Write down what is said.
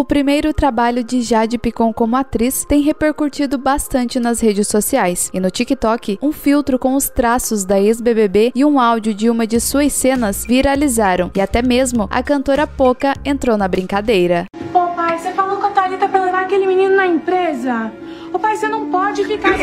O primeiro trabalho de Jade Picon como atriz tem repercutido bastante nas redes sociais. E no TikTok, um filtro com os traços da ex-BBB e um áudio de uma de suas cenas viralizaram. E até mesmo a cantora Poca entrou na brincadeira. Ô pai, você falou com a Thalita pra levar aquele menino na empresa? Ô pai, você não pode ficar.